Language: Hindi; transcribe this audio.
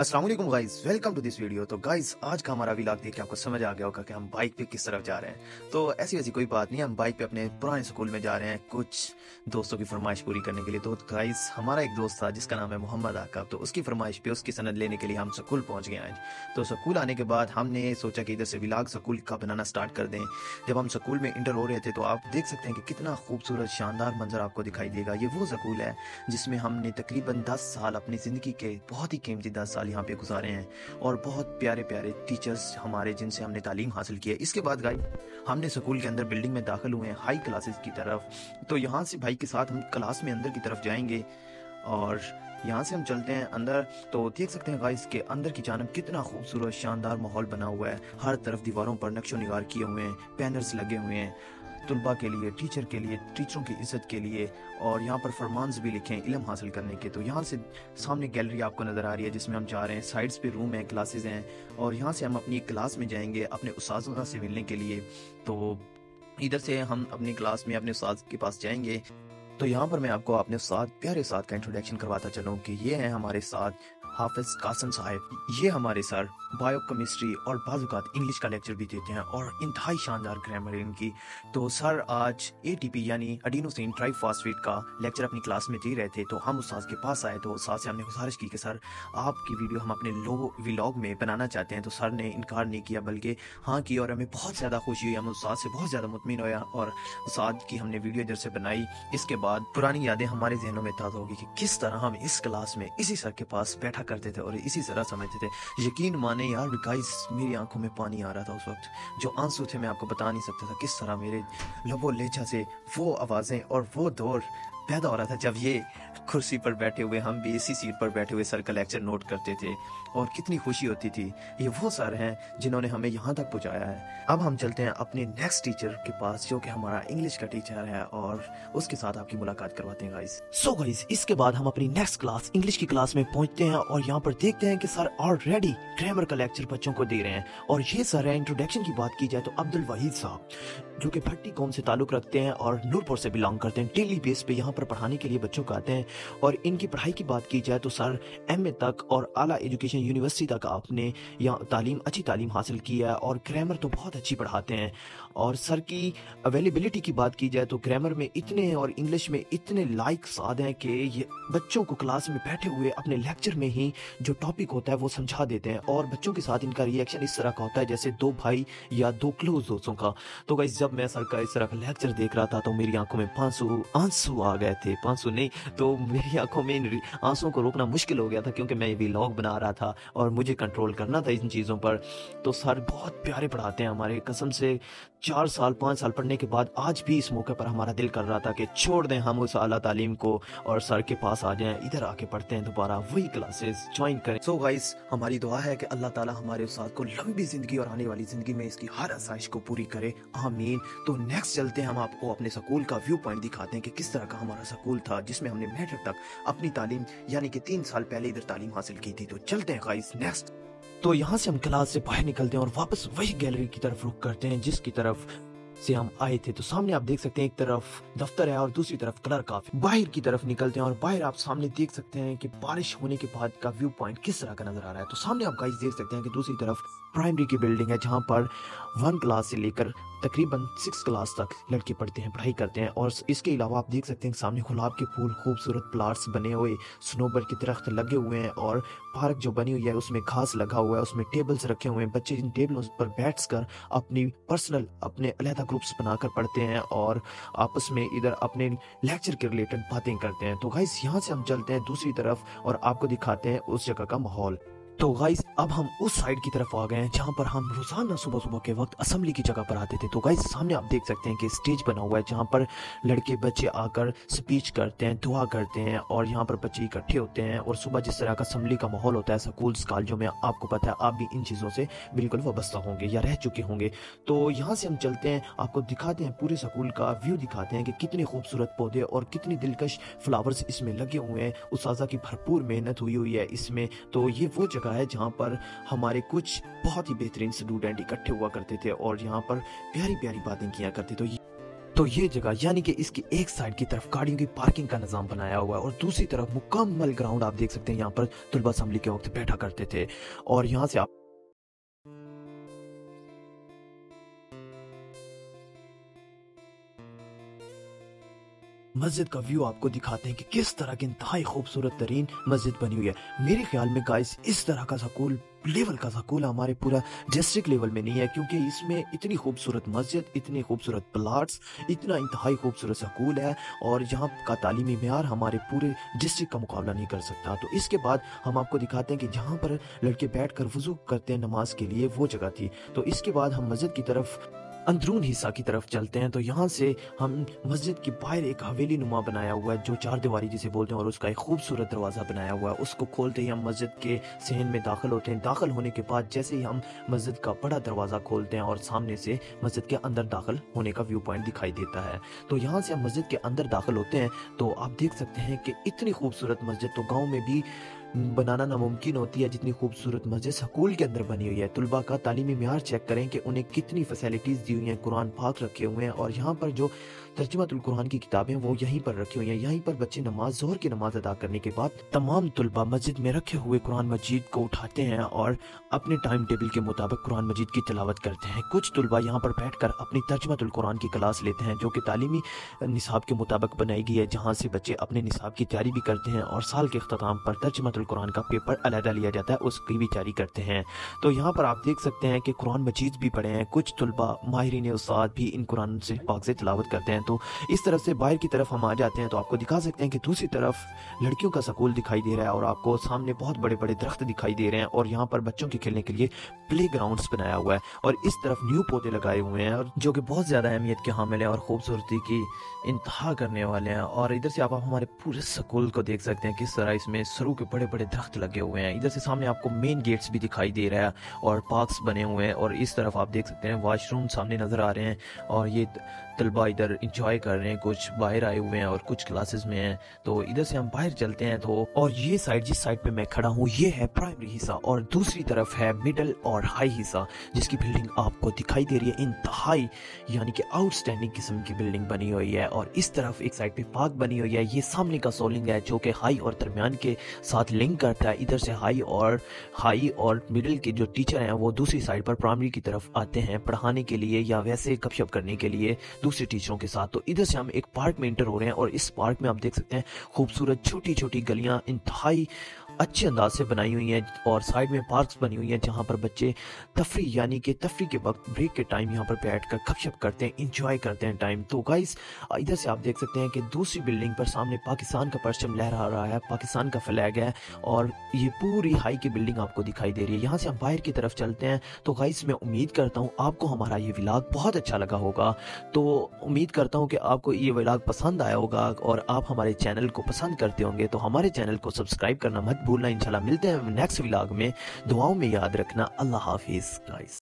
अस्सलाम वालेकुम guys, welcome to this video. तो गाइस, आज का हमारा व्लॉग देख के आपको समझ आ गया होगा कि हम बाइक पे किस तरफ़ जा रहे हैं। तो ऐसी वैसी कोई बात नहीं, हम बाइक पे अपने पुराने स्कूल में जा रहे हैं कुछ दोस्तों की फरमाइश पूरी करने के लिए। तो गाइस, हमारा एक दोस्त था जिसका नाम है मोहम्मद आकाब। तो उसकी फरमाइश पे उसकी सनद लेने के लिए हम स्कूल पहुँच गए आज। तो स्कूल आने के बाद हमने सोचा कि इधर से व्लॉग स्कूल का बनाना स्टार्ट कर दें। जब हम स्कूल में इंटर हो रहे थे तो आप देख सकते हैं कि कितना खूबसूरत, शानदार मंजर आपको दिखाई देगा। ये वो स्कूल है जिसमें हमने तकरीबन दस साल अपनी ज़िंदगी के बहुत ही कीमती दस साल यहाँ पे गुजारे हैं। और बहुत प्यारे प्यारे टीचर्स हमारे जिनसे हमने तालीम हासिल की है। इसके बाद गाई हमने स्कूल के अंदर बिल्डिंग में दाखिल हुए हैं हाई क्लासेस की तरफ़। तो यहाँ से भाई के साथ हम क्लास में अंदर की तरफ़ जाएँगे। और यहाँ से हम चलते हैं अंदर। तो देख सकते हैं गाइस के अंदर की जानब कितना खूबसूरत, शानदार माहौल बना हुआ है। हर तरफ़ दीवारों पर नक्शो निगार किए हुए हैं पैनर्स लगे हुए हैं। तलबा के लिए टीचर के लिए टीचरों की इज़्ज़त के लिए, और यहाँ पर फरमान्स भी लिखे हैं, इलम हासिल करने के। तो यहाँ से सामने गैलरी आपको नज़र आ रही है, जिसमें हम जा रहे हैं साइड्स पे रूम है क्लासेस हैं, और यहाँ से हम अपनी क्लास में जाएँगे, अपने उस से मिलने के लिए। तो इधर से हम अपनी क्लास में, अपने उस्ताद के पास जाएँगे। तो यहाँ पर मैं आपको अपने साथ प्यारे साथ का इंट्रोडक्शन करवाता चलूँ कि ये हैं हमारे साथ हाफिज कासम साहब, ये हमारे सर बायो केमिस्ट्री और बाजुकात इंग्लिश का लेक्चर भी देते हैं और इंतहाई शानदार ग्रामर इनकी। तो सर, आज ए टी पी यानी अडीनोसिन ट्राइफॉस्फेट का लेक्चर अपनी क्लास में दे रहे थे तो हम उस के पास आए तो उस से हमने गुजारिश की कि सर, आपकी वीडियो हम अपने लो व्लॉग में बनाना चाहते हैं। तो सर ने इनकार नहीं किया, बल्कि हाँ की और हमें बहुत ज़्यादा खुशी हुई, हम उस से बहुत ज़्यादा मुतमिन होया और उस की हमने वीडियो इधर से बनाई। इसके बाद पुरानी यादें हमारे जहनों में ताज़ा होगी कि किस तरह हम इस क्लास में इसी सर के पास बैठा करते थे और इसी तरह समझते थे। यकीन माने यार गाइस मेरी आँखों में पानी आ रहा था उस वक्त। जो आँसू थे, मैं आपको बता नहीं सकता था किस तरह मेरे लबो लेचा से वो आवाज़ें और वो दौर पैदा हो रहा था जब ये कुर्सी पर बैठे हुए, हम भी इसी सीट पर बैठे हुए सर का लेक्चर नोट करते थे। और कितनी खुशी होती थी। ये वो सर हैं जिन्होंने हमें यहाँ तक पहुँचाया है। अब हम चलते हैं अपने नेक्स्ट टीचर के पास, जो कि हमारा इंग्लिश का टीचर है, और उसके साथ आपकी मुलाकात करवाते हैं गाइस सो गाइस इसके बाद हम अपनी नेक्स्ट क्लास इंग्लिश की क्लास में पहुँचते हैं और यहाँ पर देखते हैं कि सर ऑलरेडी ग्रामर का लेक्चर बच्चों को दे रहे हैं। और ये सर है इंट्रोडक्शन की बात की जाए तो अब्दुल वहीद साहब, जो कि भट्टी कौम से ताल्लुक रखते हैं और नूरपुर से बिलोंग करते हैं। डेली बेस पे यहाँ पढ़ाने के लिए बच्चों को आते हैं और इनकी पढ़ाई की बात की जाए तो सर एमए तक और आला एजुकेशन यूनिवर्सिटी तक आपने यहाँ तालीम, अच्छी तालीम हासिल की है और ग्रामर तो बहुत अच्छी पढ़ाते हैं। और सर की अवेलेबिलिटी की बात की जाए तो ग्रामर में इतने और इंग्लिश में इतने लाइक साद हैं कि ये बच्चों को क्लास में बैठे हुए अपने लेक्चर में ही जो टॉपिक होता है वो समझा देते हैं और बच्चों के साथ इनका रिएक्शन इस तरह का होता है जैसे दो भाई या दो क्लोज दोस्तों का। तो गाइस जब मैं सर का इस तरह का लेक्चर देख रहा था तो मेरी आँखों में पांसू, आँसू आ गए थे, पांसू नहीं तो मेरी आँखों में आंसुओं को रोकना मुश्किल हो गया था क्योंकि मैं ये व्लॉग बना रहा था और मुझे कंट्रोल करना था इन चीज़ों पर। तो सर बहुत प्यारे पढ़ाते हैं हमारे, कसम से चार साल, पाँच साल पढ़ने के बाद आज भी इस मौके पर हमारा दिल कर रहा था कि छोड़ दें हम उस आला तालीम को और सर के पास आ जाएँ, इधर आके पढ़ते हैं दोबारा, वही क्लासेस ज्वाइन करें। सो so गाइस हमारी दुआ है कि अल्लाह ताला हमारे उस को लंबी ज़िंदगी और आने वाली ज़िंदगी में इसकी हर आसाइश को पूरी करे। आमीन। तो नेक्स्ट चलते हम आपको अपने स्कूल का व्यू पॉइंट दिखाते हैं कि किस तरह का हमारा स्कूल था, जिसमें हमने मेट्रिक तक अपनी तालीम, यानी कि तीन साल पहले इधर तालीम हासिल की थी। तो चलते हैं गाइस नेक्स्ट तो यहाँ से हम क्लास से बाहर निकलते हैं और वापस वही गैलरी की तरफ़ रुक करते हैं, जिसकी तरफ़ से हम आए थे तो सामने आप देख सकते हैं एक तरफ़ दफ्तर है और दूसरी तरफ़ कलर काफ़ी। बाहर की तरफ़ निकलते हैं और बाहर आप सामने देख सकते हैं कि बारिश होने के बाद का व्यू पॉइंट किस तरह का नज़र आ रहा है। तो सामने आप गाइस देख सकते हैं कि दूसरी तरफ़ प्राइमरी की बिल्डिंग है, जहाँ पर वन क्लास से लेकर तकरीबन सिक्स क्लास तक लड़के पढ़ते हैं, पढ़ाई करते हैं और इसके अलावा आप देख सकते हैं सामने गुलाब के फूल, खूबसूरत प्लाट्स बने हुए स्नोबर के दरख्त लगे हुए हैं और पार्क जो बनी हुई है, उसमें घास लगा हुआ है, उसमें टेबल्स रखे हुए हैं। बच्चे इन टेबलों पर बैठ कर अपनी पर्सनल अपने अलहदा ग्रुप्स बनाकर पढ़ते हैं और आपस में इधर अपने लेक्चर के रिलेटेड बातें करते हैं। तो गाइस यहाँ से हम चलते हैं दूसरी तरफ़ और आपको दिखाते हैं उस जगह का माहौल। तो गाइस अब हम उस साइड की तरफ़ आ गए हैं, जहाँ पर हम रोज़ाना सुबह सुबह के वक्त असेंबली की जगह पर आते थे। तो गाइस सामने आप देख सकते हैं कि स्टेज बना हुआ है, जहाँ पर लड़के बच्चे आकर स्पीच करते हैं, दुआ करते हैं और यहाँ पर बच्चे इकट्ठे होते हैं और सुबह जिस तरह का असम्बली का माहौल होता है स्कूल्स कॉलेजों में आपको पता है, आप भी इन चीज़ों से बिल्कुल वाबस्ता होंगे या रह चुके होंगे। तो यहाँ से हम चलते हैं, आपको दिखाते हैं पूरे स्कूल का व्यू दिखाते हैं कि कितने खूबसूरत पौधे और कितनी दिलकश फ्लावर्स इसमें लगे हुए हैं। उस की भरपूर मेहनत हुई हुई है इसमें। तो ये वो जगह है जहाँ पर हमारे कुछ बहुत ही बेहतरीन स्टूडेंट इकट्ठे हुआ करते थे और यहाँ पर प्यारी प्यारी बातें किया करते थे। तो ये जगह यानी कि इसकी एक साइड की तरफ़ गाड़ियों की पार्किंग का निज़ाम बनाया हुआ है और दूसरी तरफ़ मुकम्मल ग्राउंड आप देख सकते हैं। यहाँ पर तुलबा असम्बली के वक्त बैठा करते थे और यहाँ से आप मस्जिद का व्यू आपको दिखाते हैं कि किस तरह की इंतहाई खूबसूरत तरीन मस्जिद बनी हुई है। मेरे ख्याल में गाइस इस तरह का स्कूल लेवल का स्कूल हमारे पूरा डिस्ट्रिक्ट लेवल में नहीं है, क्योंकि इसमें इतनी खूबसूरत मस्जिद, इतनी खूबसूरत प्लाट्स इतना इंतहाई खूबसूरत स्कूल है और यहाँ का तालीमी मैार हमारे पूरे डिस्ट्रिक्ट का मुकाबला नहीं कर सकता। तो इसके बाद हम आपको दिखाते हैं कि जहाँ पर लड़के बैठ कर वज़ू करते हैं नमाज़ के लिए, वो जगह थी। तो इसके बाद हम मस्जिद की तरफ़ अंदरून हिस्सा की तरफ़ चलते हैं तो यहाँ से हम मस्जिद के बाहर एक हवेली नुमा बनाया हुआ है, जो चार दीवारी जिसे बोलते हैं, और उसका एक खूबसूरत दरवाज़ा बनाया हुआ है। उसको खोलते ही हम मस्जिद के सहन में दाखिल होते हैं। दाखिल होने के बाद जैसे ही हम मस्जिद का बड़ा दरवाज़ा खोलते हैं, और सामने से मस्जिद के अंदर दाखिल होने का व्यू पॉइंट दिखाई देता है। तो यहाँ से हम मस्जिद के अंदर दाखिल होते हैं तो आप देख सकते हैं कि इतनी खूबसूरत मस्जिद तो गाँव में भी बनाना नामुमकिन होती है जितनी खूबसूरत मस्जिद स्कूल के अंदर बनी हुई है। तलबा का तालीमी मैार चेक करें कि उन्हें कितनी फैसिलिटीज़ दी हुई हैं। कुरान पाक रखे हुए हैं और यहाँ पर जो तर्जमातुल्कुरान की किताबें वो यहीं पर रखी हुई हैं। यहीं पर बच्चे नमाज़, जोहर की नमाज़ अदा करने के बाद तमाम तलबा मस्जिद में रखे हुए कुरान मजीद को उठाते हैं और अपने टाइम टेबल के मुताबिक कुरान मजीद की तलावत करते हैं। कुछ तलबा यहाँ पर बैठ कर अपनी तर्जमातुल्कुरान की क्लास लेते हैं, जो कि तालीमी निसाब के मुताबिक बनाई गई है, जहाँ से बच्चे अपने निसाब की तैयारी भी करते हैं और साल के अख्ताम पर तर्जमातुल्कुरान का पेपर अलहदा लिया जाता है, उसकी भी तैयारी करते हैं। तो यहाँ पर आप देख सकते हैं कि कुरान मजीद भी पढ़े हैं, कुछ तलबा माहरीन उस्ताद भी इन कुरान से पाक से तलावत करते हैं। तो इस तरफ़ से बाहर की तरफ़ हम आ जाते हैं तो आपको दिखा सकते हैं कि दूसरी तरफ़ लड़कियों का स्कूल दिखाई दे रहा है और आपको सामने बहुत बड़े बड़े दरख्त दिखाई दे रहे हैं और यहाँ पर बच्चों के खेलने के लिए प्ले बनाया हुआ है और इस तरफ़ न्यू पौधे लगाए हुए हैं और जो कि बहुत ज़्यादा अहमियत के हामिल हैं और खूबसूरती की इंतहा करने वाले हैं और इधर से आप हमारे पूरे स्कूल को देख सकते हैं किस तरह इसमें सरू के बड़े बड़े दरख्त लगे हुए हैं। इधर से सामने आपको मेन गेट्स भी दिखाई दे रहा है और पार्क्स बने हुए हैं और इस तरफ़ आप देख सकते हैं, वॉशरूम सामने नज़र आ रहे हैं और ये तलबा इधर इंजॉय कर रहे हैं, कुछ बाहर आए हुए हैं और कुछ क्लासेस में हैं तो इधर से हम बाहर चलते हैं तो और ये साइड जिस साइड पे मैं खड़ा हूँ, ये है प्राइमरी हिस्सा और दूसरी तरफ़ है मिडल और हाई हिस्सा, जिसकी बिल्डिंग आपको दिखाई दे रही है, इंतहाई, यानी कि आउटस्टैंडिंग किस्म की बिल्डिंग बनी हुई है और इस तरफ़ एक साइड पे पार्क बनी हुई है, ये सामने का सोलिंग है, जो कि हाई और दरमियान के साथ लिंक करता है, इधर से हाई और हाई और मिडिल के जो टीचर हैं, वो दूसरी साइड पर प्राइमरी की तरफ़ आते हैं, पढ़ाने के लिए या वैसे गपशप करने के लिए दूसरे टीचरों के साथ। तो इधर से हम एक पार्क में इंटर हो रहे हैं और इस पार्क में आप देख सकते हैं खूबसूरत छोटी छोटी गलियाँ, इंतहाई अच्छे अंदाज से बनाई हुई हैं और साइड में पार्क्स बनी हुई हैं जहाँ पर बच्चे तफरी, यानी कि तफरी के वक्त ब्रेक के टाइम यहाँ पर बैठ कर गपशप करते हैं इंजॉय करते हैं टाइम तो गाइस इधर से आप देख सकते हैं कि दूसरी बिल्डिंग पर सामने पाकिस्तान का परचम लहरा रहा है, पाकिस्तान का फ्लैग है और ये पूरी हाई की बिल्डिंग आपको दिखाई दे रही है। यहाँ से हम बाहर की तरफ़ चलते हैं। तो गाइस मैं उम्मीद करता हूँ आपको हमारा ये विलाग बहुत अच्छा लगा होगा। तो उम्मीद करता हूँ कि आपको ये विलाग पसंद आया होगा और आप हमारे चैनल को पसंद करते होंगे। तो हमारे चैनल को सब्सक्राइब करना मत भूलना इंशाल्लाह मिलते हैं नेक्स्ट व्लॉग में। दुआओं में याद रखना। अल्लाह हाफिज़ गाइस